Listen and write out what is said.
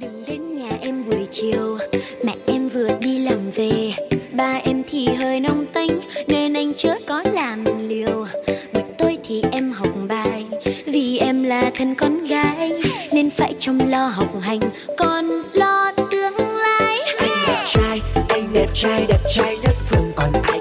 Đừng đến nhà em buổi chiều. Mẹ em vừa đi làm về. Ba em thì hơi nóng tánh Nên anh chớ có làm liều. Buổi tối thì em học bài Vì em là thân con gái Nên phải chăm lo học hành. Còn lo tương lai. Anh đẹp trai, anh đẹp trai, đẹp trai nhất phường còn ai